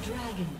Dragon.